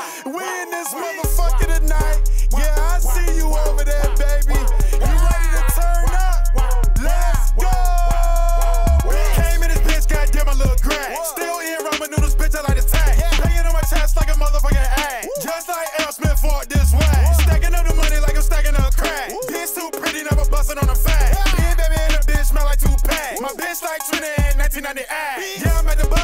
We in this motherfucker tonight. Yeah, I see you over there, baby. You ready to turn up? Let's go. Came in this bitch, goddamn, I little great. Still in ramen noodles, bitch, I like this tag. Banging on my chest like a motherfucking ass. Just like L. Smith fought this way. Stacking up the money like I'm stacking up crack. Bitch too pretty, never busting on a fat. Me baby and a bitch smell like two packs. My bitch like Trina in 1998. Yeah, I'm at the bus.